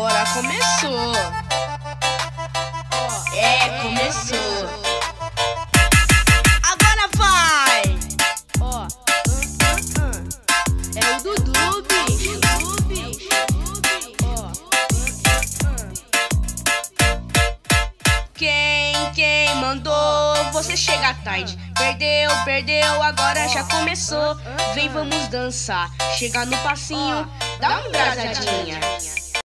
agora começou. É, começou. Agora vai! Ó, é o Dudu, bicho. Quem, quem mandou você chega tarde? Perdeu, perdeu, agora já começou. Vem, vamos dançar. Chega no passinho, dá um abraçadinho.